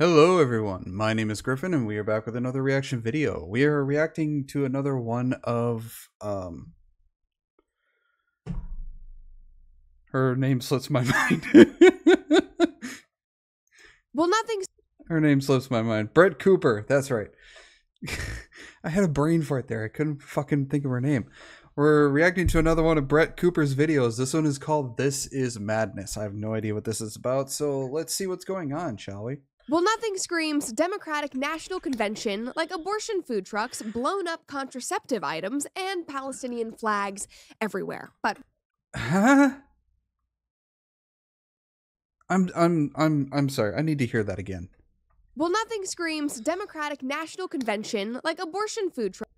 Hello everyone, my name is Griffin and we are back with another reaction video. We are reacting to another one of, um... Her name slips my mind. Well, nothing's Her name slips my mind. Brett Cooper, that's right. I had a brain fart there, I couldn't fucking think of her name. We're reacting to another one of Brett Cooper's videos. This one is called This Is Madness. I have no idea what this is about, so let's see what's going on, shall we? Well, nothing screams Democratic National Convention like abortion food trucks, blown up contraceptive items, and Palestinian flags everywhere. But Huh? I'm I'm I'm I'm sorry. I need to hear that again. well, nothing screams Democratic National Convention like abortion food trucks.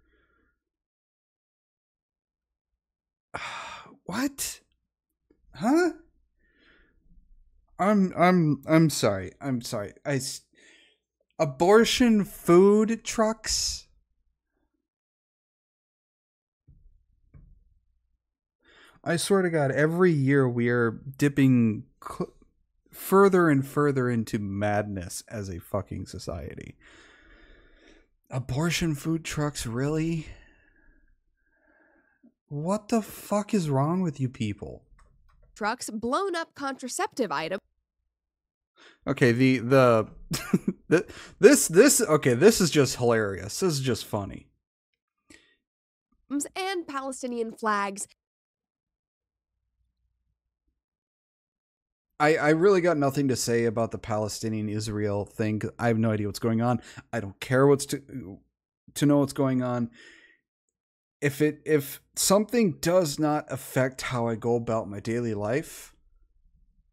what? Huh? I'm I'm I'm sorry. I'm sorry. I abortion food trucks. I swear to God, every year we are dipping cl- further and further into madness as a fucking society. Abortion food trucks, really? What the fuck is wrong with you people? trucks, blown up contraceptive items, Okay, the the th- this this okay, this is just hilarious. This is just funny. and Palestinian flags I I really got nothing to say about the Palestinian Israel thing. I have no idea what's going on. I don't care what's to to know what's going on. If it if something does not affect how I go about my daily life,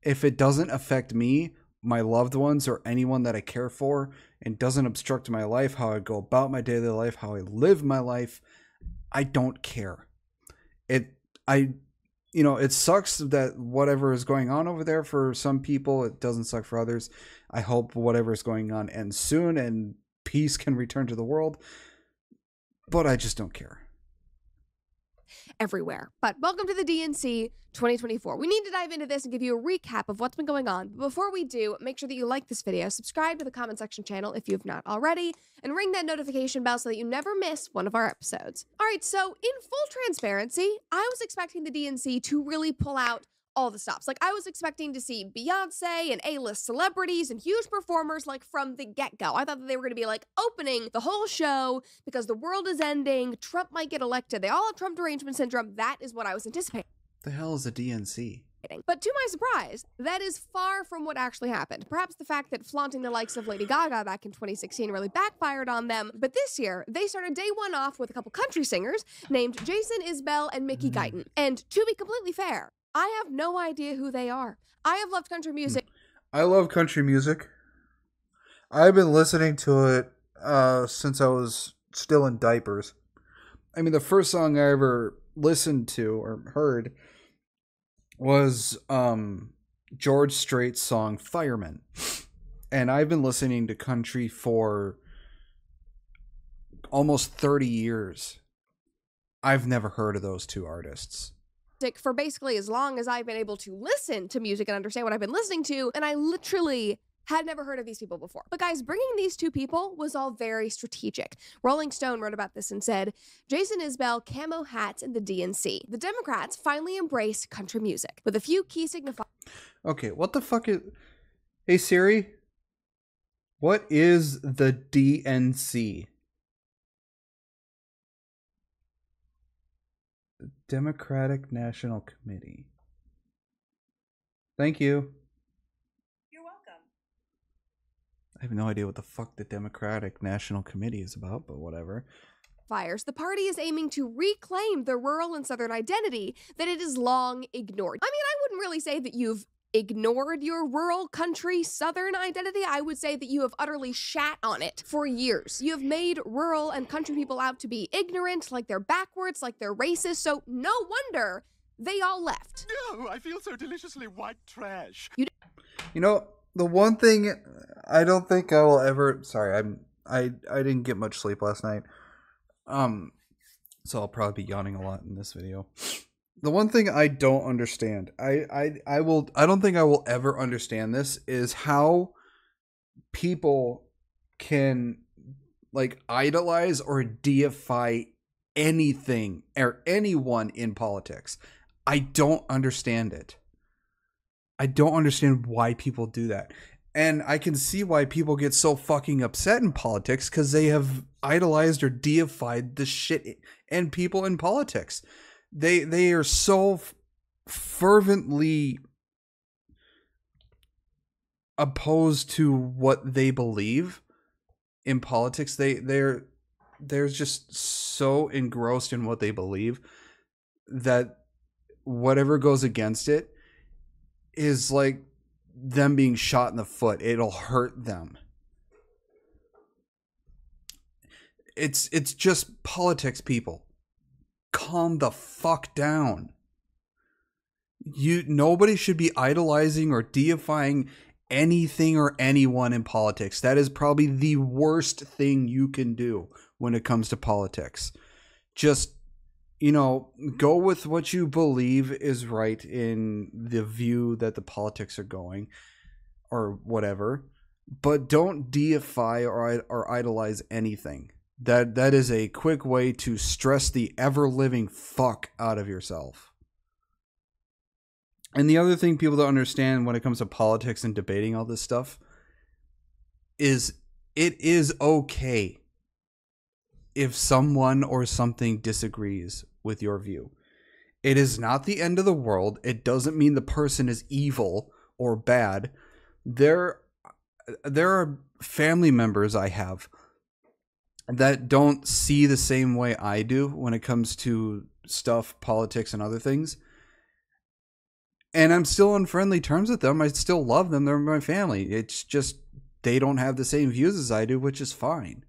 if it doesn't affect me, my loved ones, or anyone that I care for, and doesn't obstruct my life, how I go about my daily life, how I live my life, I don't care. It I you know, it sucks that whatever is going on over there for some people, it doesn't suck for others. I hope whatever is going on ends soon and peace can return to the world. But I just don't care. Everywhere. But welcome to the DNC 2024. We need to dive into this and give you a recap of what's been going on. But before we do, make sure that you like this video, subscribe to the comment section channel if you've not already, and ring that notification bell so that you never miss one of our episodes. All right, so in full transparency, I was expecting the DNC to really pull out all the stops. Like I was expecting to see Beyonce and A-list celebrities and huge performers like from the get-go. I thought that they were going to be like opening the whole show because the world is ending, Trump might get elected. They all have Trump derangement syndrome. That is what I was anticipating. The hell is a DNC? But to my surprise, that is far from what actually happened. Perhaps the fact that flaunting the likes of Lady Gaga back in 2016 really backfired on them. But this year, they started day one off with a couple country singers named Jason Isbell and Mickey mm. Guyton. And to be completely fair, I have no idea who they are. I have loved country music I love country music. I've been listening to it uh, since I was still in diapers. I mean, the first song I ever listened to or heard was um, George Strait's song Fireman. And I've been listening to country for almost 30 years. I've never heard of those two artists. For basically as long as I've been able to listen to music and understand what I've been listening to, and I literally had never heard of these people before. But guys, bringing these two people was all very strategic. Rolling Stone wrote about this and said, Jason Isbell, camo hats, and the DNC. The Democrats finally embraced country music with a few key signifiers. Okay, what the fuck is. Hey Siri, what is the DNC? Democratic National Committee. Thank you. You're welcome. I have no idea what the fuck the Democratic National Committee is about, but whatever. Fires. The party is aiming to reclaim the rural and southern identity that it has long ignored. I mean, I wouldn't really say that you've ignored your rural country southern identity. I would say that you have utterly shat on it for years. You have made rural and country people out to be ignorant, like they're backwards, like they're racist. So no wonder they all left. No, I feel so deliciously white trash. You know, the one thing I don't think I will ever sorry, I'm I I didn't get much sleep last night. Um so I'll probably be yawning a lot in this video. The one thing I don't understand, I I I will I don't think I will ever understand this is how people can like idolize or deify anything or anyone in politics. I don't understand it. I don't understand why people do that. And I can see why people get so fucking upset in politics because they have idolized or deified the shit and people in politics. They they are so fervently opposed to what they believe in politics. They they're they're just so engrossed in what they believe that whatever goes against it is like them being shot in the foot. It'll hurt them. It's it's just politics, people. Calm the fuck down. You nobody should be idolizing or deifying anything or anyone in politics. That is probably the worst thing you can do when it comes to politics. Just you know, go with what you believe is right in the view that the politics are going or whatever, but don't deify or or idolize anything. That that is a quick way to stress the ever living fuck out of yourself. And the other thing people don't understand when it comes to politics and debating all this stuff is it is okay if someone or something disagrees with your view. It is not the end of the world. It doesn't mean the person is evil or bad. There there are family members I have that don't see the same way I do when it comes to stuff, politics and other things. And I'm still on friendly terms with them. I still love them. They're my family. It's just they don't have the same views as I do, which is fine.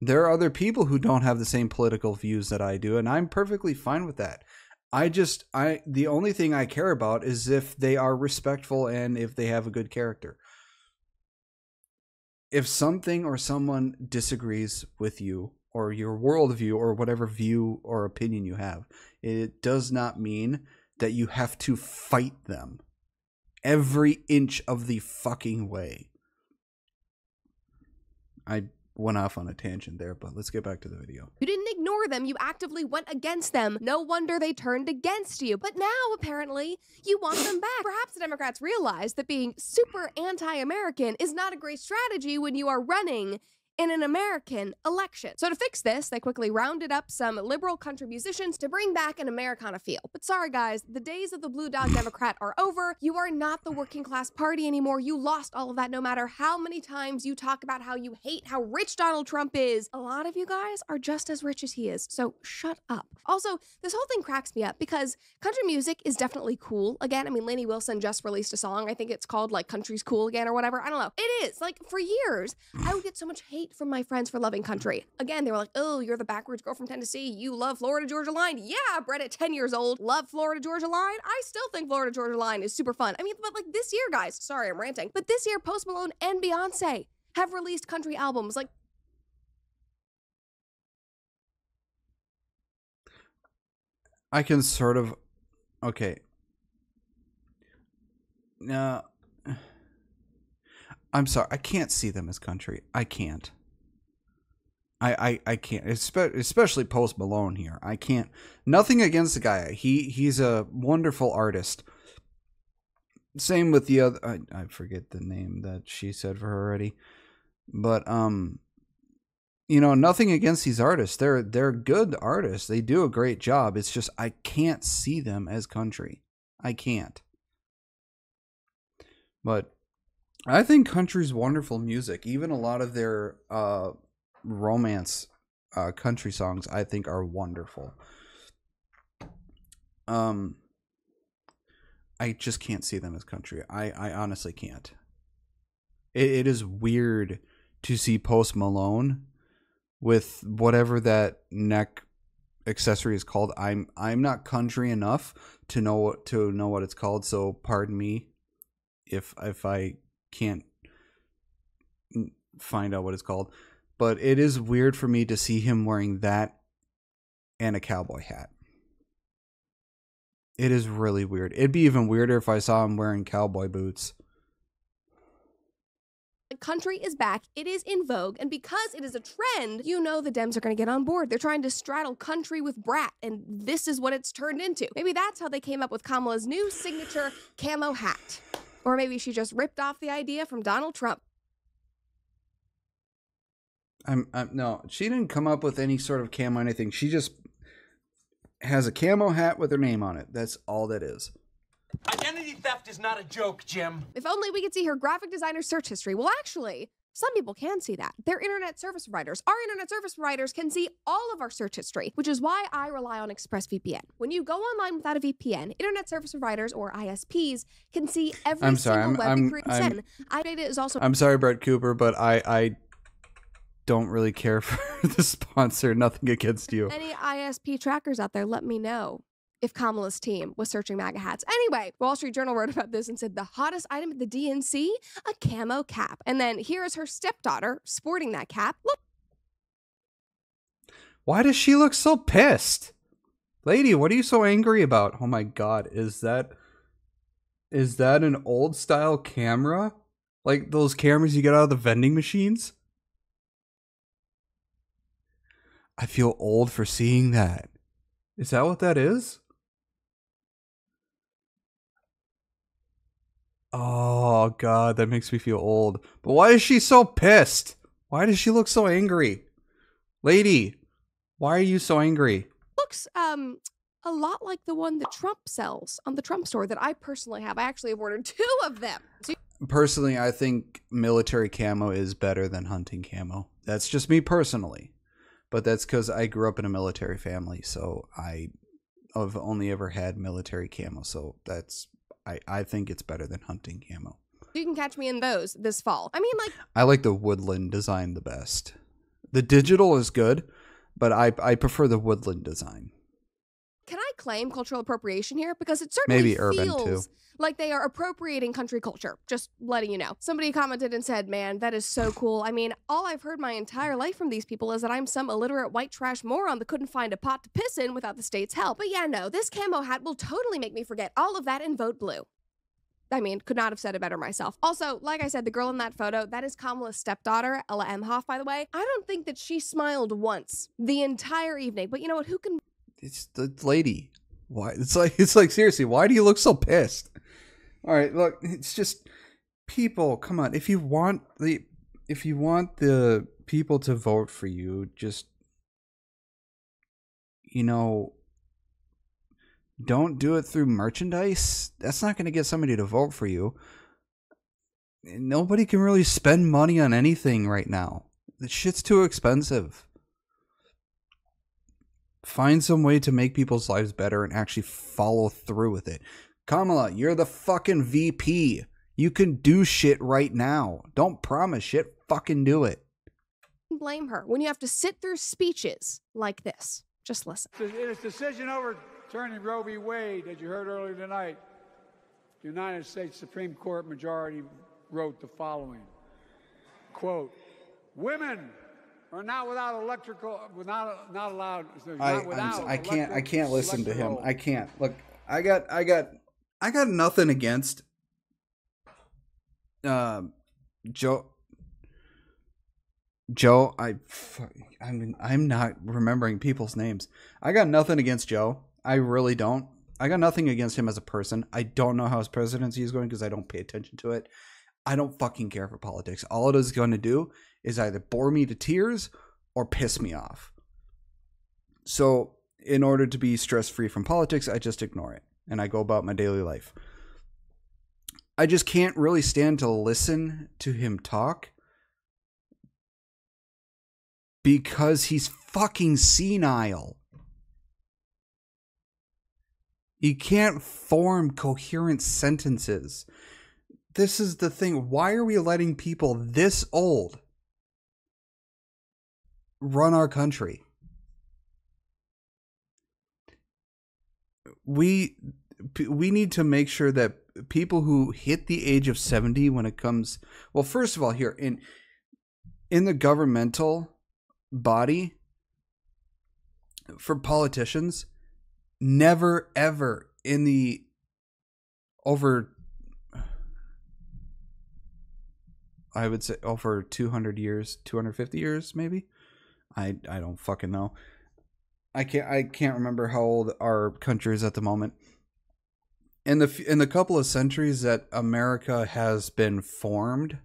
There are other people who don't have the same political views that I do, and I'm perfectly fine with that. I just I the only thing I care about is if they are respectful and if they have a good character. If something or someone disagrees with you or your worldview or whatever view or opinion you have, it does not mean that you have to fight them every inch of the fucking way. I went off on a tangent there, but let's get back to the video. You didn't ignore them, you actively went against them. No wonder they turned against you. But now, apparently, you want them back. Perhaps the Democrats realize that being super anti American is not a great strategy when you are running in an American election. So to fix this, they quickly rounded up some liberal country musicians to bring back an Americana feel. But sorry guys, the days of the Blue Dog Democrat are over. You are not the working class party anymore. You lost all of that no matter how many times you talk about how you hate how rich Donald Trump is. A lot of you guys are just as rich as he is, so shut up. Also, this whole thing cracks me up because country music is definitely cool. Again, I mean, Lainey Wilson just released a song. I think it's called like Country's Cool Again or whatever. I don't know. It is. Like for years, I would get so much hate from my friends for loving country. Again, they were like, oh, you're the backwards girl from Tennessee. You love Florida Georgia Line. Yeah, Brett at 10 years old. Love Florida Georgia Line. I still think Florida Georgia Line is super fun. I mean, but like this year, guys, sorry, I'm ranting, but this year, Post Malone and Beyonce have released country albums. Like, I can sort of okay. Now I'm sorry, I can't see them as country. I can't. I, I, I can't, especially Post Malone here. I can't. Nothing against the guy. He he's a wonderful artist. Same with the other. I, I forget the name that she said for her already, but um, you know, nothing against these artists. They're they're good artists. They do a great job. It's just I can't see them as country. I can't. But I think country's wonderful music. Even a lot of their uh, romance uh, country songs, I think, are wonderful. Um, I just can't see them as country. I, I honestly can't. It, it is weird to see Post Malone with whatever that neck accessory is called. I'm I'm not country enough to know to know what it's called. So pardon me if if I can't find out what it's called. But it is weird for me to see him wearing that and a cowboy hat. It is really weird. It'd be even weirder if I saw him wearing cowboy boots The country is back, it is in vogue, and because it is a trend, you know the Dems are going to get on board. They're trying to straddle country with brat, and this is what it's turned into. Maybe that's how they came up with Kamala's new signature camo hat. Or maybe she just ripped off the idea from Donald Trump. I'm, I'm no, she didn't come up with any sort of camo anything. She just has a camo hat with her name on it. That's all that is. Identity theft is not a joke, Jim. If only we could see her graphic designer search history. Well, actually, some people can see that. They're internet service providers. Our internet service providers can see all of our search history, which is why I rely on ExpressVPN. When you go online without a VPN, internet service providers or ISPs can see every I'm sorry, single I'm- web I'm- creation. iData is also I'm sorry, Brett Cooper, but I I don't really care for the sponsor. Nothing against you. any ISP trackers out there, let me know if Kamala's team was searching MAGA hats. Anyway, Wall Street Journal wrote about this and said the hottest item at the DNC, a camo cap. And then here is her stepdaughter sporting that cap. Look, Why does she look so pissed? Lady, what are you so angry about? Oh my god, is that is that an old style camera? Like those cameras you get out of the vending machines? I feel old for seeing that. Is that what that is? Oh god, that makes me feel old. But why is she so pissed? Why does she look so angry? Lady, why are you so angry? looks um a lot like the one that Trump sells on the Trump store that I personally have. I actually have ordered two of them. So Personally, I think military camo is better than hunting camo. That's just me personally. But that's because I grew up in a military family, so I have only ever had military camo. So that's I, I think it's better than hunting camo. you can catch me in those this fall. I mean, like I like the woodland design the best. The digital is good, but I I prefer the woodland design. Can I claim cultural appropriation here? Because it certainly Maybe urban, too. feels like they are appropriating country culture. Just letting you know. Somebody commented and said, "Man, that is so cool." I mean, all I've heard my entire life from these people is that I'm some illiterate white trash moron that couldn't find a pot to piss in without the state's help. But yeah, no, this camo hat will totally make me forget all of that and vote blue. I mean, could not have said it better myself. Also, like I said, the girl in that photo, that is Kamala's stepdaughter, Ella Emhoff, by the way. I don't think that she smiled once the entire evening. But you know what? Who can It's the lady. Why? It's like it's like seriously. Why do you look so pissed? All right, look. It's just people. Come on. If you want the if you want the people to vote for you, just you know, don't do it through merchandise. That's not going to get somebody to vote for you. Nobody can really spend money on anything right now. The shit's too expensive find some way to make people's lives better and actually follow through with it. Kamala, you're the fucking VP. You can do shit right now. Don't promise shit, fucking do it. blame her when you have to sit through speeches like this? Just listen. In its decision over overturning Roe v. Wade, as you heard earlier tonight, the United States Supreme Court majority wrote the following quote, Women are not without electrical, without, not allowed, not I without I can't I can't listen to him. I can't. Look, I got I got I got nothing against um Joe Joe, I I'm I'm not remembering people's names. I got nothing against Joe. I really don't. I got nothing against him as a person. I don't know how his presidency is going because I don't pay attention to it. I don't fucking care for politics. All it is going to do is either bore me to tears or piss me off. So, in order to be stress free from politics, I just ignore it and I go about my daily life. I just can't really stand to listen to him talk because he's fucking senile. He can't form coherent sentences. This is the thing. Why are we letting people this old run our country? We we need to make sure that people who hit the age of 70 when it comes well first of all here in in the governmental body for politicians never ever in the over I would say over 200 years, 250 years maybe. I I don't fucking know. I can't I can't remember how old our country is at the moment. In the in the couple of centuries that America has been formed,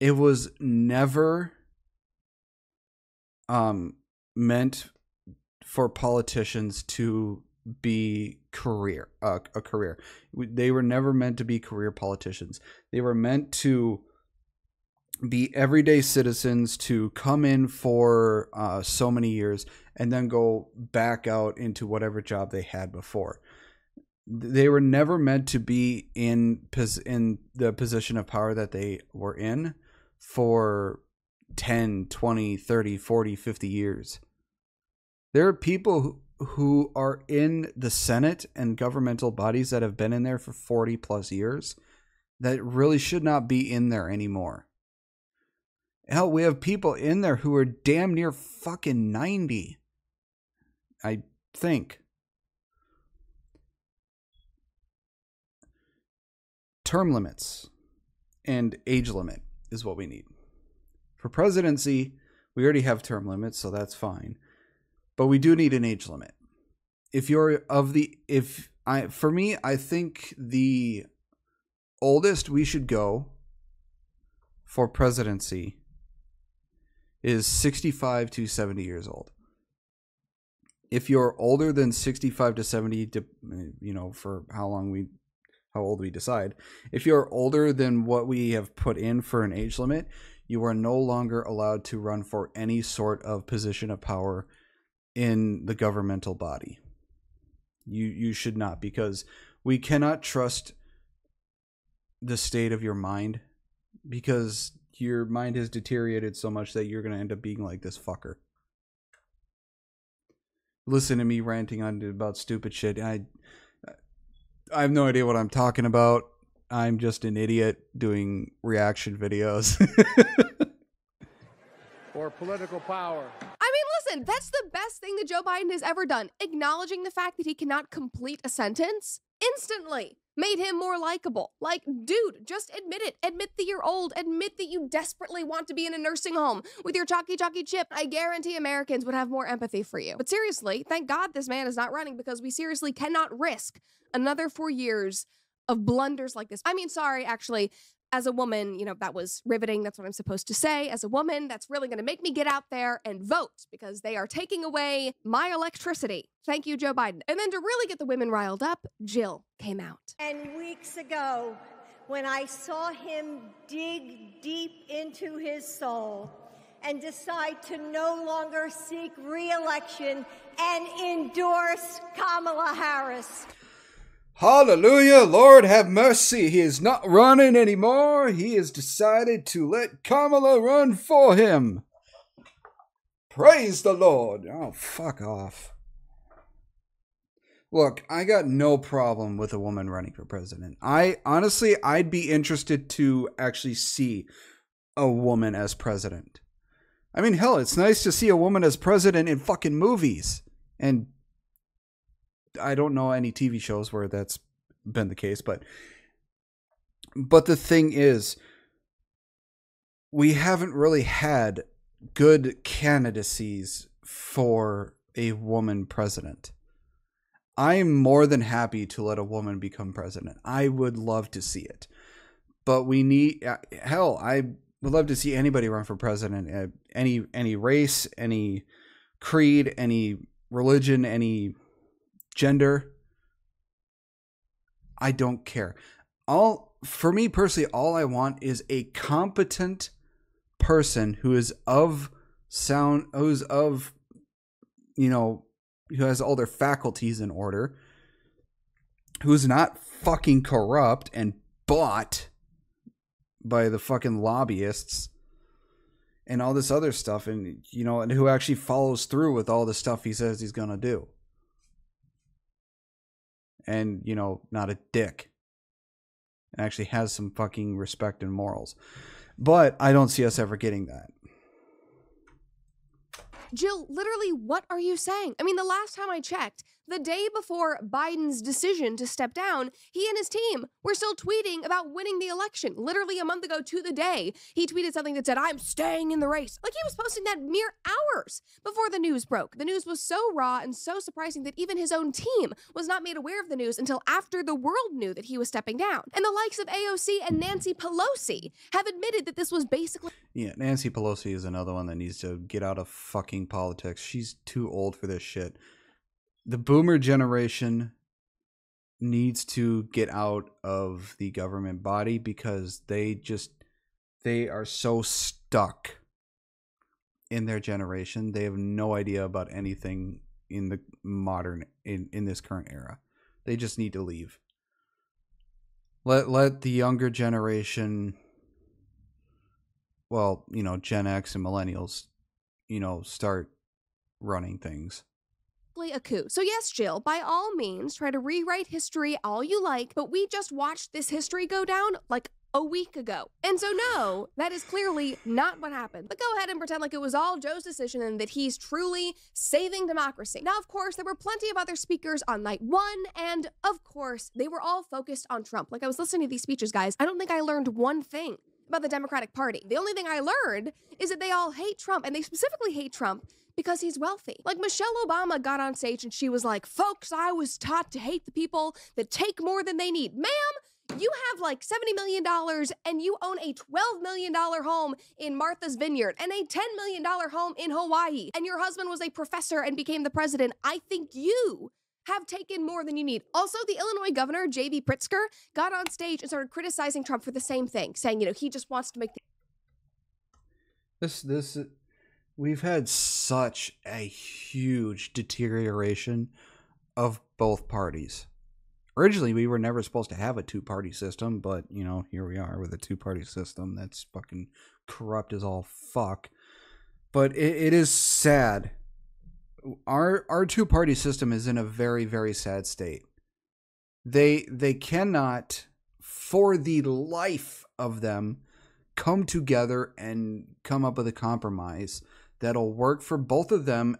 it was never um meant for politicians to be career uh, a career they were never meant to be career politicians they were meant to be everyday citizens to come in for uh, so many years and then go back out into whatever job they had before. They were never meant to be in pos- in the position of power that they were in for 10 20 30 40 50 years. There are people who, who are in the senate and governmental bodies that have been in there for 40 plus years that really should not be in there anymore hell we have people in there who are damn near fucking 90 i think term limits and age limit is what we need. For presidency, we already have term limits, so that's fine. But we do need an age limit. If you're of the if I for me, I think the oldest we should go for presidency is 65 to 70 years old. If you're older than 65 to 70, you know, for how long we how old we decide. If you're older than what we have put in for an age limit, you are no longer allowed to run for any sort of position of power in the governmental body. You you should not because we cannot trust the state of your mind because your mind has deteriorated so much that you're going to end up being like this fucker. Listen to me ranting on about stupid shit. I I have no idea what I'm talking about. I'm just an idiot doing reaction videos. or political power. That's the best thing that Joe Biden has ever done. Acknowledging the fact that he cannot complete a sentence instantly made him more likable. Like, dude, just admit it. Admit that you're old. Admit that you desperately want to be in a nursing home with your chalky chalky chip. I guarantee Americans would have more empathy for you. But seriously, thank God this man is not running because we seriously cannot risk another four years of blunders like this. I mean, sorry, actually, as a woman, you know, that was riveting. That's what I'm supposed to say. As a woman, that's really going to make me get out there and vote because they are taking away my electricity. Thank you, Joe Biden. And then to really get the women riled up, Jill came out. And weeks ago, when I saw him dig deep into his soul and decide to no longer seek reelection and endorse Kamala Harris. Hallelujah, Lord have mercy. He is not running anymore. He has decided to let Kamala run for him. Praise the Lord. Oh, fuck off. Look, I got no problem with a woman running for president. I honestly, I'd be interested to actually see a woman as president. I mean, hell, it's nice to see a woman as president in fucking movies and I don't know any TV shows where that's been the case, but but the thing is we haven't really had good candidacies for a woman president. I'm more than happy to let a woman become president. I would love to see it. But we need uh, hell, I would love to see anybody run for president, any any race, any creed, any religion, any gender. I don't care. All for me personally, all I want is a competent person who is of sound, who's of, you know, who has all their faculties in order, who's not fucking corrupt and bought by the fucking lobbyists and all this other stuff and you know and who actually follows through with all the stuff he says he's going to do and you know not a dick. And actually has some fucking respect and morals. But i don't see us ever getting that. Jill, literally, what are you saying? I mean, the last time I checked, The day before Biden's decision to step down, he and his team were still tweeting about winning the election. Literally a month ago to the day, he tweeted something that said, I'm staying in the race. Like he was posting that mere hours before the news broke. The news was so raw and so surprising that even his own team was not made aware of the news until after the world knew that he was stepping down. And the likes of AOC and Nancy Pelosi have admitted that this was basically Yeah, Nancy Pelosi is another one that needs to get out of fucking politics. She's too old for this shit. The boomer generation needs to get out of the government body because they just they are so stuck in their generation. They have no idea about anything in the modern in in this current era. They just need to leave. Let let the younger generation well, you know, Gen X and millennials, you know, start running things. A coup. So, yes, Jill, by all means, try to rewrite history all you like, but we just watched this history go down like a week ago. And so, no, that is clearly not what happened. But go ahead and pretend like it was all Joe's decision and that he's truly saving democracy. Now, of course, there were plenty of other speakers on night one, and of course, they were all focused on Trump. Like, I was listening to these speeches, guys. I don't think I learned one thing about the Democratic Party. The only thing I learned is that they all hate Trump, and they specifically hate Trump because he's wealthy. Like Michelle Obama got on stage and she was like, Folks, I was taught to hate the people that take more than they need. Ma'am, you have like $70 million and you own a $12 million home in Martha's Vineyard and a $10 million home in Hawaii, and your husband was a professor and became the president. I think you have taken more than you need. Also, the Illinois governor, J.B. Pritzker, got on stage and started criticizing Trump for the same thing, saying, you know, he just wants to make the This this we've had such a huge deterioration of both parties. Originally, we were never supposed to have a two-party system, but you know, here we are with a two-party system that's fucking corrupt as all fuck. But it, it is sad. Our our two-party system is in a very very sad state. They they cannot, for the life of them, come together and come up with a compromise that'll work for both of them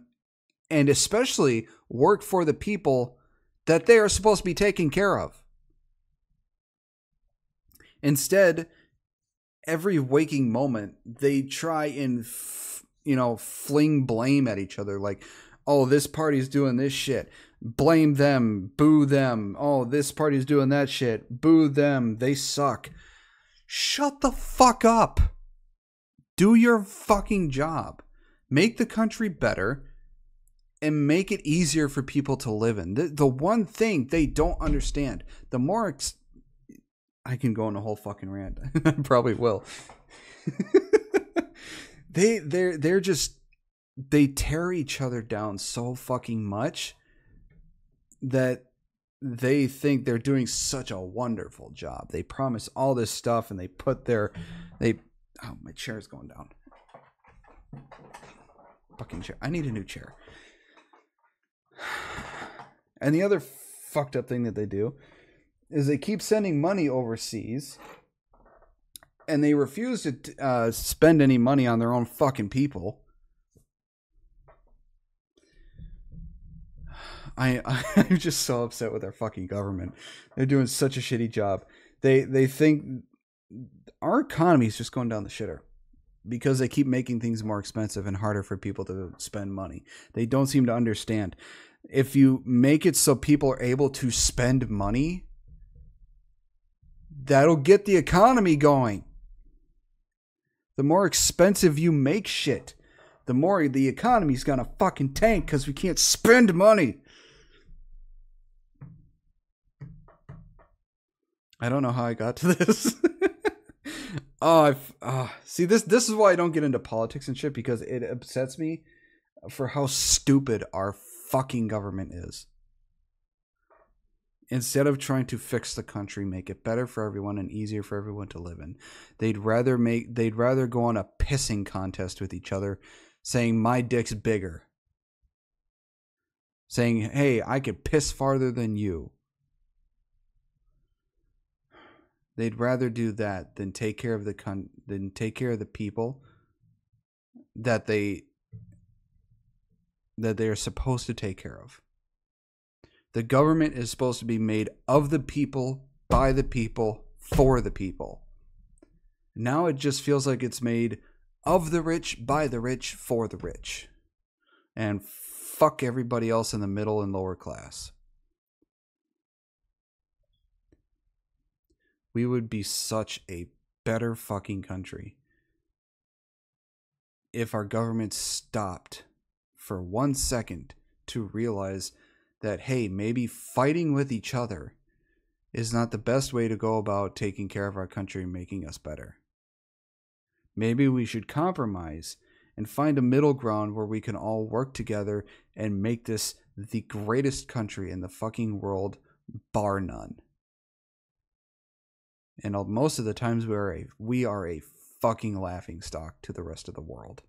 and especially work for the people that they are supposed to be taking care of. Instead, every waking moment they try and f- you know fling blame at each other like oh this party's doing this shit. Blame them. Boo them. Oh this party's doing that shit. Boo them. They suck. Shut the fuck up. Do your fucking job make the country better and make it easier for people to live in the, the one thing they don't understand the more ex- i can go on a whole fucking rant i probably will they they're they're just they tear each other down so fucking much that they think they're doing such a wonderful job. They promise all this stuff and they put their they oh my chair's going down. Fucking chair. I need a new chair. And the other fucked up thing that they do is they keep sending money overseas and they refuse to uh, spend any money on their own fucking people. I I'm just so upset with our fucking government. They're doing such a shitty job. They they think our economy is just going down the shitter because they keep making things more expensive and harder for people to spend money. They don't seem to understand. If you make it so people are able to spend money, that'll get the economy going. The more expensive you make shit, the more the economy's gonna fucking tank because we can't spend money. I don't know how I got to this. Oh, I've, uh, see this. This is why I don't get into politics and shit because it upsets me for how stupid our fucking government is. Instead of trying to fix the country, make it better for everyone and easier for everyone to live in, they'd rather make they'd rather go on a pissing contest with each other, saying my dick's bigger. Saying, "Hey, I could piss farther than you." They'd rather do that than take care of the con- than take care of the people that they that they are supposed to take care of. The government is supposed to be made of the people, by the people, for the people. Now it just feels like it's made of the rich, by the rich, for the rich. And fuck everybody else in the middle and lower class. We would be such a better fucking country if our government stopped for one second to realize that, hey, maybe fighting with each other is not the best way to go about taking care of our country and making us better. Maybe we should compromise and find a middle ground where we can all work together and make this the greatest country in the fucking world, bar none. And most of the times we are a we are a fucking laughing stock to the rest of the world.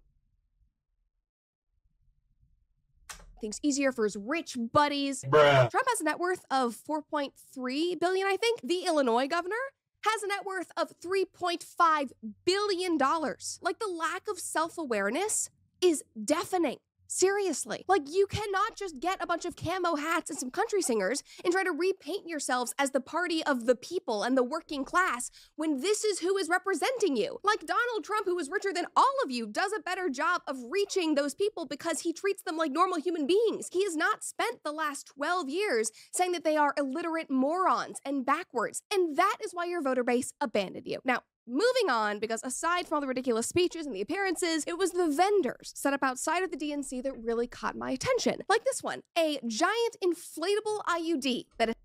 things easier for his rich buddies. Bruh. Trump has a net worth of 4.3 billion, I think. The Illinois governor has a net worth of 3.5 billion dollars. Like the lack of self-awareness is deafening. Seriously. Like, you cannot just get a bunch of camo hats and some country singers and try to repaint yourselves as the party of the people and the working class when this is who is representing you. Like, Donald Trump, who is richer than all of you, does a better job of reaching those people because he treats them like normal human beings. He has not spent the last 12 years saying that they are illiterate morons and backwards. And that is why your voter base abandoned you. Now, Moving on, because aside from all the ridiculous speeches and the appearances, it was the vendors set up outside of the DNC that really caught my attention. Like this one, a giant inflatable IUD that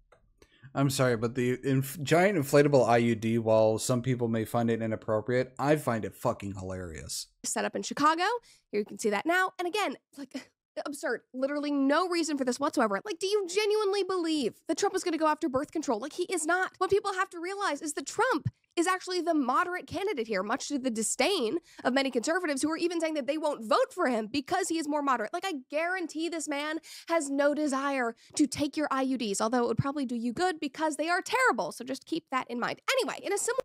I'm sorry, but the inf- giant inflatable IUD, while some people may find it inappropriate, I find it fucking hilarious. set up in Chicago. Here you can see that now. And again, like absurd. Literally no reason for this whatsoever. Like, do you genuinely believe that Trump is going to go after birth control? Like, he is not. What people have to realize is that Trump is actually the moderate candidate here, much to the disdain of many conservatives who are even saying that they won't vote for him because he is more moderate. Like, I guarantee this man has no desire to take your IUDs, although it would probably do you good because they are terrible. So just keep that in mind. Anyway, in a similar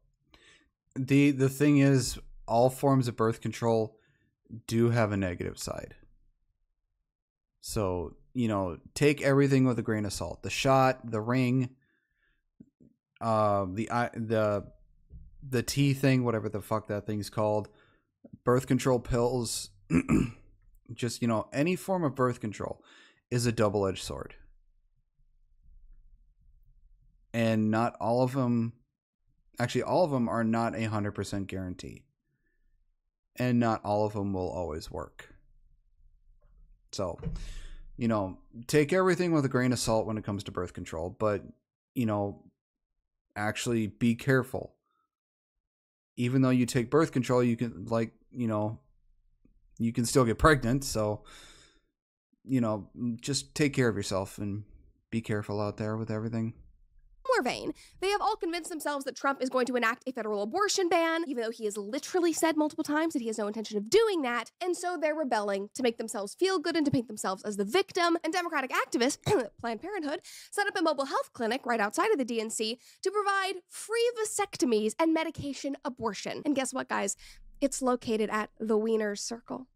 The the thing is, all forms of birth control do have a negative side. So, you know, take everything with a grain of salt. The shot, the ring, uh the the the T thing, whatever the fuck that thing's called, birth control pills, just, you know, any form of birth control is a double-edged sword. And not all of them actually all of them are not a 100% guarantee. And not all of them will always work. So, you know, take everything with a grain of salt when it comes to birth control, but, you know, actually be careful. Even though you take birth control, you can, like, you know, you can still get pregnant. So, you know, just take care of yourself and be careful out there with everything. They have all convinced themselves that Trump is going to enact a federal abortion ban, even though he has literally said multiple times that he has no intention of doing that. And so they're rebelling to make themselves feel good and to paint themselves as the victim. And Democratic activists, Planned Parenthood, set up a mobile health clinic right outside of the DNC to provide free vasectomies and medication abortion. And guess what, guys? It's located at the Wiener Circle.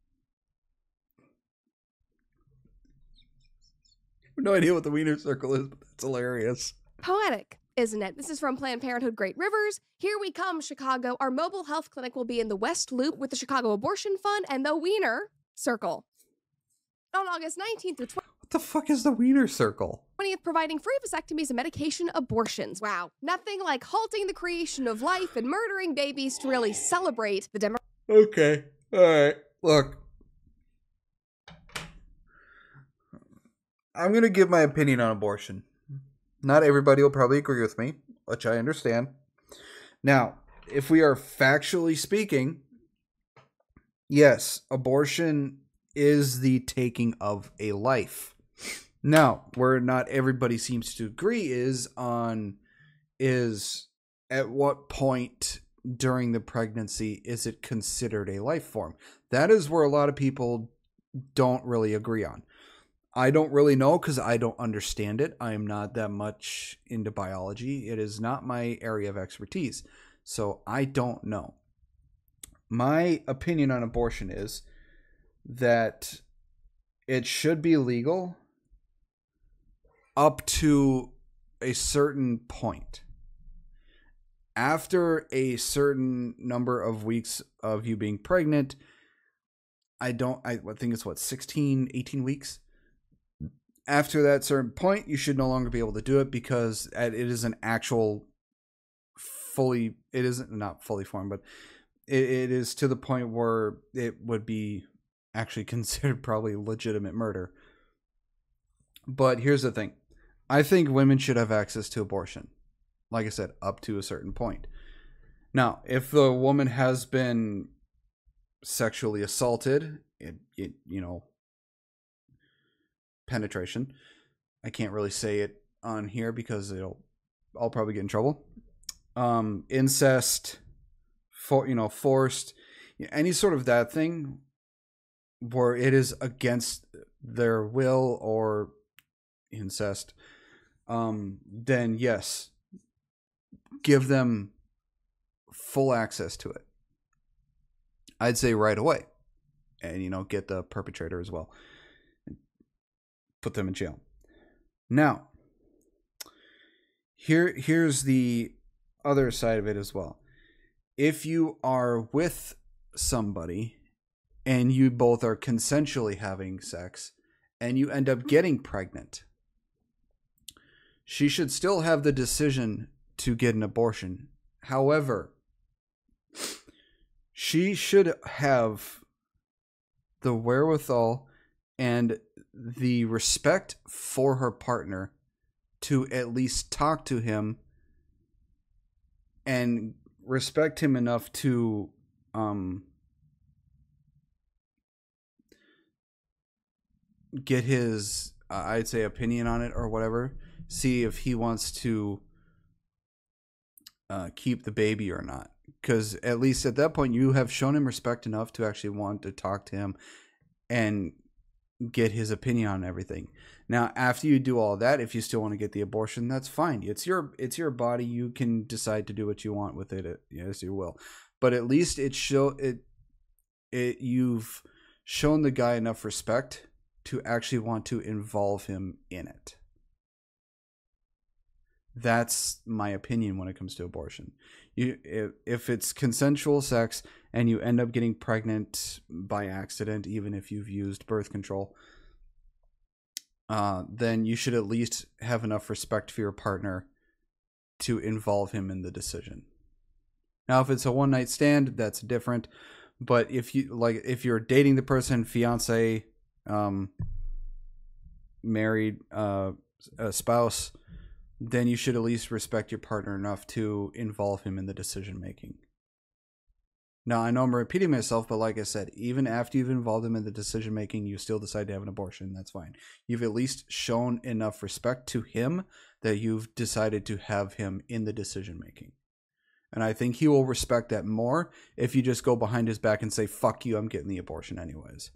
No idea what the Wiener Circle is, but that's hilarious. Poetic, isn't it? This is from Planned Parenthood Great Rivers. Here we come, Chicago. Our mobile health clinic will be in the West Loop with the Chicago Abortion Fund and the Wiener Circle. On August 19th through What the fuck is the Wiener Circle? 20th, providing free vasectomies and medication abortions. Wow. Nothing like halting the creation of life and murdering babies to really celebrate the Democratic Okay. All right. Look. I'm going to give my opinion on abortion. Not everybody will probably agree with me, which I understand. Now, if we are factually speaking, yes, abortion is the taking of a life. Now, where not everybody seems to agree is on is at what point during the pregnancy is it considered a life form? That is where a lot of people don't really agree on. I don't really know because I don't understand it. I am not that much into biology. It is not my area of expertise. So I don't know. My opinion on abortion is that it should be legal up to a certain point. After a certain number of weeks of you being pregnant, I don't, I think it's what, 16, 18 weeks? After that certain point, you should no longer be able to do it because it is an actual fully, it isn't not fully formed, but it, it is to the point where it would be actually considered probably legitimate murder. But here's the thing I think women should have access to abortion. Like I said, up to a certain point. Now, if the woman has been sexually assaulted, it, it you know, penetration. I can't really say it on here because it'll I'll probably get in trouble. Um, incest, for you know, forced, any sort of that thing where it is against their will or incest, um, then yes, give them full access to it. I'd say right away, and you know, get the perpetrator as well, put them in jail. Now, here here's the other side of it as well. If you are with somebody and you both are consensually having sex and you end up getting pregnant, she should still have the decision to get an abortion. However, she should have the wherewithal and the respect for her partner to at least talk to him and respect him enough to um get his uh, I'd say opinion on it or whatever. See if he wants to uh, keep the baby or not. Because at least at that point, you have shown him respect enough to actually want to talk to him and get his opinion on everything. Now, after you do all that, if you still want to get the abortion, that's fine. It's your it's your body. You can decide to do what you want with it uh, as you will. But at least it show it it you've shown the guy enough respect to actually want to involve him in it. That's my opinion when it comes to abortion. You if, if it's consensual sex and you end up getting pregnant by accident, even if you've used birth control, uh, then you should at least have enough respect for your partner to involve him in the decision. Now, if it's a one night stand, that's different. But if you like, if you're dating the person, fiance, um, married, uh, a spouse, then you should at least respect your partner enough to involve him in the decision making. Now, I know I'm repeating myself, but like I said, even after you've involved him in the decision making, you still decide to have an abortion. That's fine. You've at least shown enough respect to him that you've decided to have him in the decision making. And I think he will respect that more if you just go behind his back and say, fuck you, I'm getting the abortion anyways.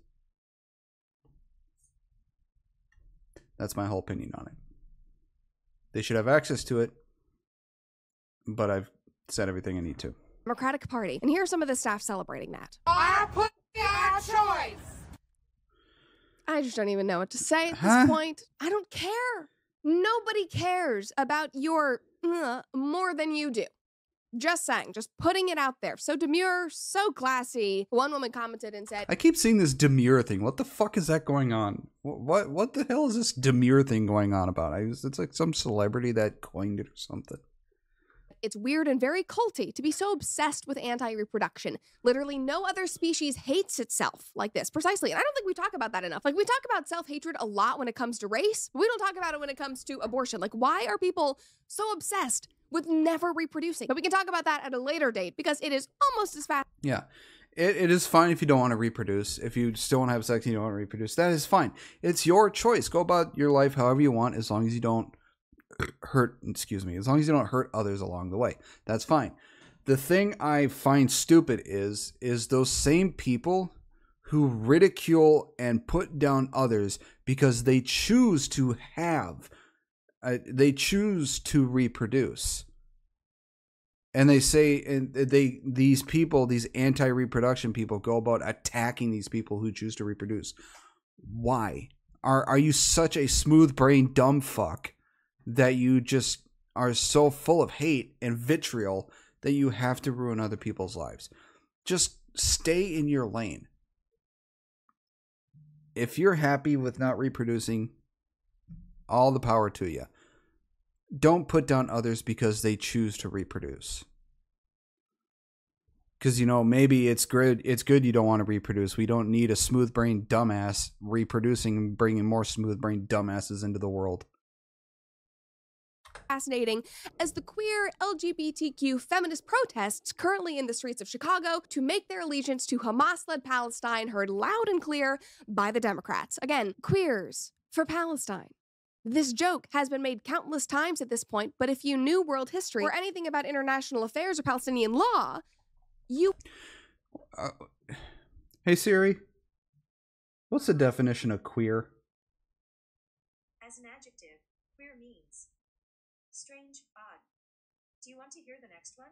That's my whole opinion on it. They should have access to it, but I've said everything I need to. Democratic Party. And here are some of the staff celebrating that. Our pussy, our choice. I just don't even know what to say at Huh? this point. I don't care. Nobody cares about your uh, more than you do. Just saying, just putting it out there. So demure, so classy. One woman commented and said, I keep seeing this demure thing. What the fuck is that going on? What what, what the hell is this demure thing going on about? I, it's like some celebrity that coined it or something. It's weird and very culty to be so obsessed with anti reproduction. Literally, no other species hates itself like this. Precisely. And I don't think we talk about that enough. Like, we talk about self hatred a lot when it comes to race, but we don't talk about it when it comes to abortion. Like, why are people so obsessed with never reproducing? But we can talk about that at a later date because it is almost as fast. Yeah. It, it is fine if you don't want to reproduce. If you still want to have sex and you don't want to reproduce, that is fine. It's your choice. Go about your life however you want as long as you don't hurt, excuse me, as long as you don't hurt others along the way. That's fine. The thing I find stupid is is those same people who ridicule and put down others because they choose to have uh, they choose to reproduce and they say and they these people these anti-reproduction people go about attacking these people who choose to reproduce why Are are you such a smooth brain dumb fuck that you just are so full of hate and vitriol that you have to ruin other people's lives? Just stay in your lane. If you're happy with not reproducing, all the power to you. Don't put down others because they choose to reproduce. Because you know maybe it's good. It's good you don't want to reproduce. We don't need a smooth brain dumbass reproducing and bringing more smooth brain dumbasses into the world. fascinating as the queer LGBTQ feminist protests currently in the streets of Chicago to make their allegiance to Hamas led Palestine heard loud and clear by the Democrats. Again, queers for Palestine. This joke has been made countless times at this point, but if you knew world history or anything about international affairs or Palestinian law, you Uh, hey Siri, what's the definition of queer? As an adjective, queer means strange, odd. Do you want to hear the next one?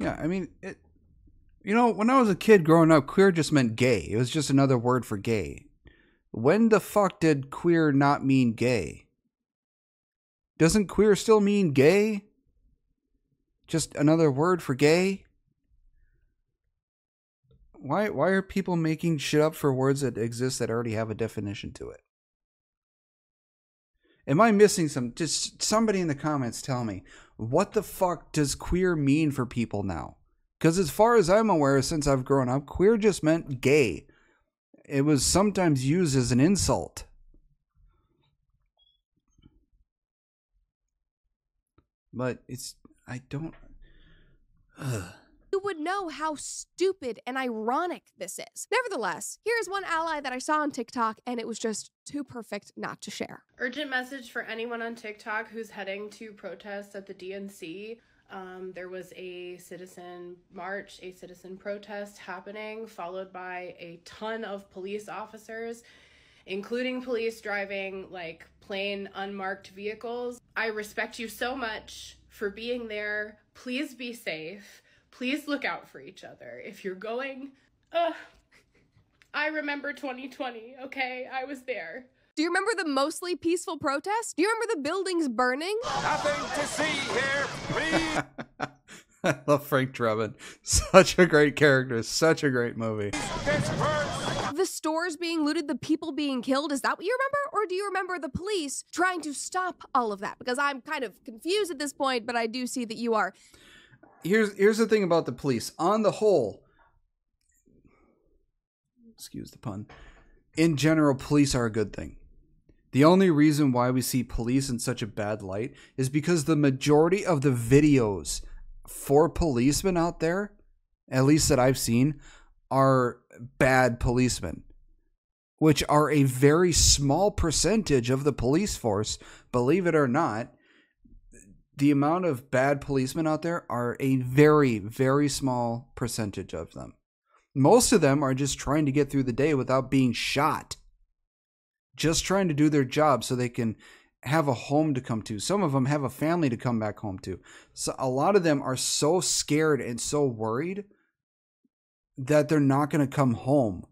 Yeah, I mean, it, you know, when I was a kid growing up, queer just meant gay. It was just another word for gay. When the fuck did queer not mean gay? Doesn't queer still mean gay? Just another word for gay? Why why are people making shit up for words that exist that already have a definition to it? Am I missing some? Just somebody in the comments tell me what the fuck does queer mean for people now? Because as far as I'm aware, since I've grown up, queer just meant gay. It was sometimes used as an insult. But it's I don't. Ugh. Would know how stupid and ironic this is. Nevertheless, here's one ally that I saw on TikTok, and it was just too perfect not to share. Urgent message for anyone on TikTok who's heading to protest at the DNC. Um, there was a citizen march, a citizen protest happening, followed by a ton of police officers, including police driving like plain unmarked vehicles. I respect you so much for being there. Please be safe. Please look out for each other. If you're going, uh, I remember 2020, okay? I was there. Do you remember the mostly peaceful protest? Do you remember the buildings burning? Nothing to see here, please. I love Frank Drebin. Such a great character. Such a great movie. The stores being looted, the people being killed? Is that what you remember? Or do you remember the police trying to stop all of that? Because I'm kind of confused at this point, but I do see that you are. Here's here's the thing about the police. On the whole, excuse the pun. In general, police are a good thing. The only reason why we see police in such a bad light is because the majority of the videos for policemen out there, at least that I've seen, are bad policemen, which are a very small percentage of the police force, believe it or not the amount of bad policemen out there are a very, very small percentage of them. Most of them are just trying to get through the day without being shot. Just trying to do their job so they can have a home to come to. Some of them have a family to come back home to. So a lot of them are so scared and so worried that they're not going to come home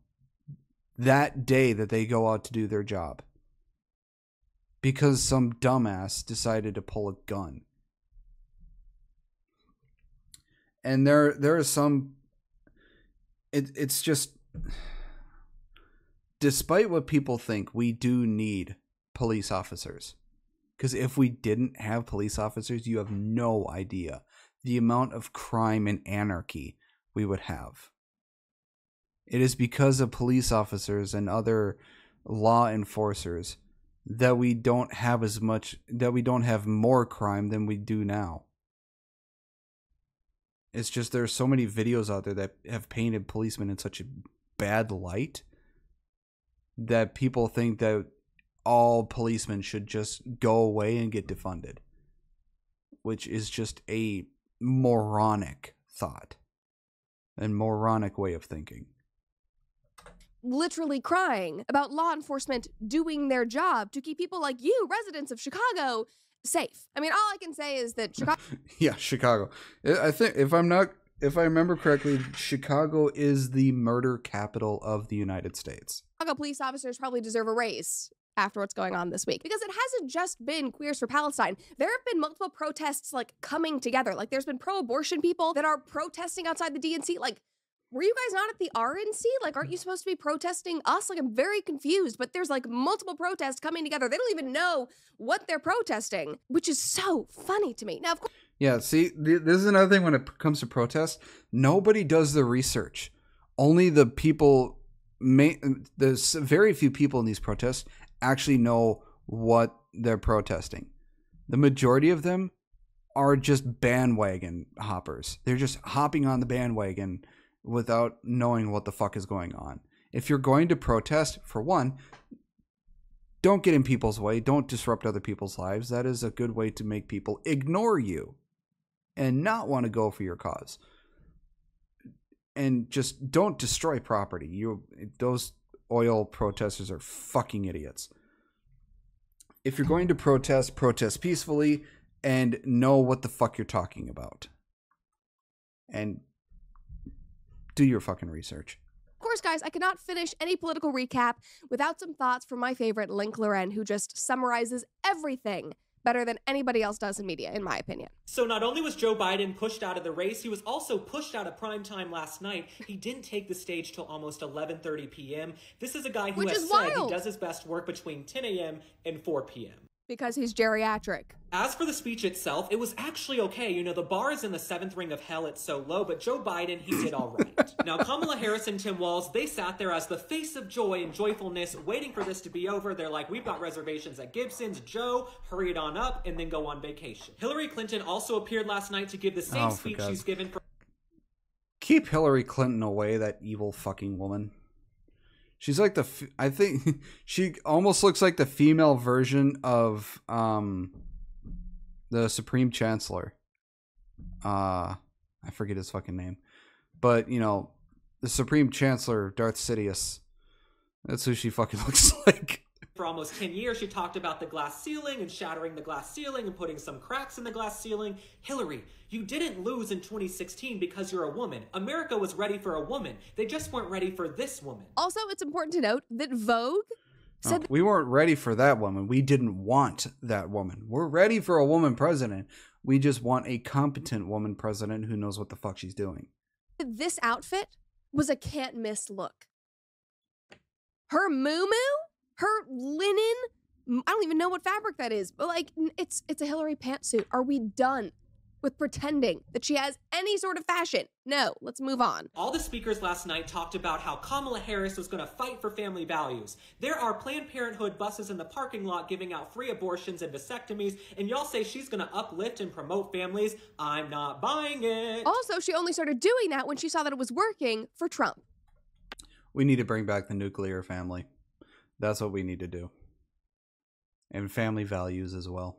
that day that they go out to do their job because some dumbass decided to pull a gun. And there there are some it it's just despite what people think, we do need police officers. Cuz if we didn't have police officers, you have no idea the amount of crime and anarchy we would have. It is because of police officers and other law enforcers that we don't have as much that we don't have more crime than we do now. It's just there are so many videos out there that have painted policemen in such a bad light that people think that all policemen should just go away and get defunded, which is just a moronic thought and moronic way of thinking. literally crying about law enforcement doing their job to keep people like you, residents of Chicago, safe. I mean, all I can say is that Chicago Yeah, Chicago. I think if I'm not if I remember correctly, Chicago is the murder capital of the United States. Chicago police officers probably deserve a raise after what's going on this week because it hasn't just been queers for Palestine. There have been multiple protests like coming together. Like there's been pro-abortion people that are protesting outside the DNC. Like were you guys not at the RNC? Like, aren't you supposed to be protesting us? Like, I'm very confused, but there's like multiple protests coming together. They don't even know what they're protesting, which is so funny to me. Now, of course, Yeah, see, th- this is another thing when it comes to protests. Nobody does the research. Only the people, may, there's very few people in these protests actually know what they're protesting. The majority of them are just bandwagon hoppers. They're just hopping on the bandwagon without knowing what the fuck is going on. If you're going to protest, for one, don't get in people's way. Don't disrupt other people's lives. That is a good way to make people ignore you and not want to go for your cause. And just don't destroy property. You those oil protesters are fucking idiots. If you're going to protest, protest peacefully and know what the fuck you're talking about. And do your fucking research. of course, guys, I cannot finish any political recap without some thoughts from my favorite, Link Lauren, who just summarizes everything better than anybody else does in media, in my opinion. So not only was Joe Biden pushed out of the race, he was also pushed out of prime time last night. He didn't take the stage till almost 11:30 p.m. This is a guy who Which has said wild. he does his best work between 10 a.m. and 4 p.m. Because he's geriatric. As for the speech itself, it was actually okay. You know, the bar is in the seventh ring of hell, it's so low, but Joe Biden, he did all right. now, Kamala Harris and Tim Walz, they sat there as the face of joy and joyfulness, waiting for this to be over. They're like, we've got reservations at Gibson's. Joe, hurry it on up and then go on vacation. Hillary Clinton also appeared last night to give the same Oh, speech God's- she's given for Keep Hillary Clinton away, that evil fucking woman. She's like the I think she almost looks like the female version of um the Supreme Chancellor. Uh I forget his fucking name. But, you know, the Supreme Chancellor Darth Sidious. That's who she fucking looks like. For almost 10 years. She talked about the glass ceiling and shattering the glass ceiling and putting some cracks in the glass ceiling. Hillary, you didn't lose in 2016 because you're a woman. America was ready for a woman. They just weren't ready for this woman. Also, it's important to note that Vogue oh, said Oh, we weren't ready for that woman. We didn't want that woman. We're ready for a woman president. We just want a competent woman president who knows what the fuck she's doing. this outfit was a can't miss look. Her muumuu her linen, I don't even know what fabric that is, but like it's it's a Hillary pantsuit. Are we done with pretending that she has any sort of fashion? No, let's move on. All the speakers last night talked about how Kamala Harris was going to fight for family values. There are Planned Parenthood buses in the parking lot giving out free abortions and vasectomies, and y'all say she's going to uplift and promote families. I'm not buying it. Also, she only started doing that when she saw that it was working for Trump. We need to bring back the nuclear family. That's what we need to do. And family values as well.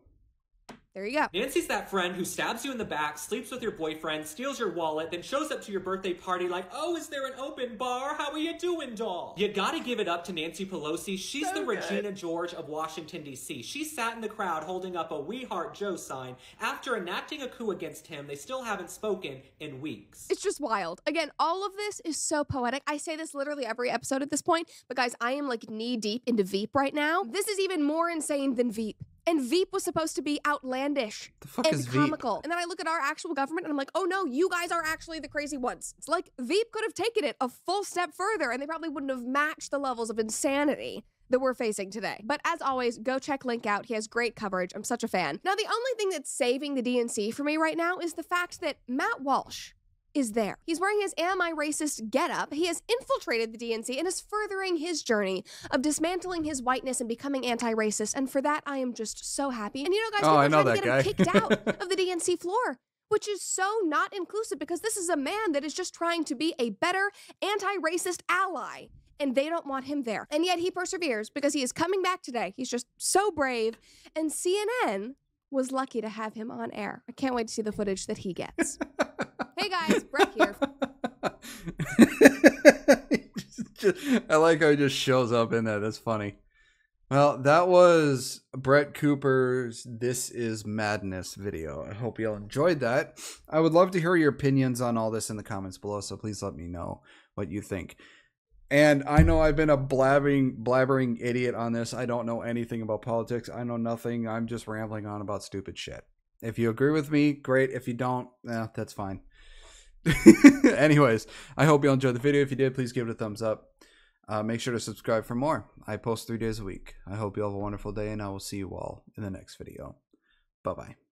There you go. Nancy's that friend who stabs you in the back, sleeps with your boyfriend, steals your wallet, then shows up to your birthday party like, oh, is there an open bar? How are you doing, doll? You gotta give it up to Nancy Pelosi. She's So the good. Regina George of Washington, D.C. She sat in the crowd holding up a We Heart Joe sign. After enacting a coup against him, they still haven't spoken in weeks. It's just wild. Again, all of this is so poetic. I say this literally every episode at this point, but guys, I am like knee deep into Veep right now. This is even more insane than Veep. And Veep was supposed to be outlandish The fuck and is Veep? comical. And then I look at our actual government and I'm like, oh no, you guys are actually the crazy ones. It's like Veep could have taken it a full step further and they probably wouldn't have matched the levels of insanity that we're facing today. But as always, go check Link out. He has great coverage. I'm such a fan. Now, the only thing that's saving the DNC for me right now is the fact that Matt Walsh is there. He's wearing his Am I Racist getup. He has infiltrated the DNC and is furthering his journey of dismantling his whiteness and becoming anti racist. And for that, I am just so happy. And you know, guys, Oh, people I are know trying to get him kicked out of the DNC floor. Which is so not inclusive because this is a man that is just trying to be a better anti racist ally. And they don't want him there. And yet he perseveres because he is coming back today. He's just so brave. And CNN was lucky to have him on air. I can't wait to see the footage that he gets. Hey guys, Brett here. I like how he just shows up in that. That's funny. Well, that was Brett Cooper's This Is Madness video. I hope you all enjoyed that. I would love to hear your opinions on all this in the comments below, so please let me know what you think. And I know I've been a blabbing, blabbering idiot on this. I don't know anything about politics. I know nothing. I'm just rambling on about stupid shit. If you agree with me, great. If you don't, eh, that's fine. Anyways, I hope you all enjoyed the video. If you did, please give it a thumbs up. Uh, make sure to subscribe for more. I post three days a week. I hope you all have a wonderful day, and I will see you all in the next video. Bye bye.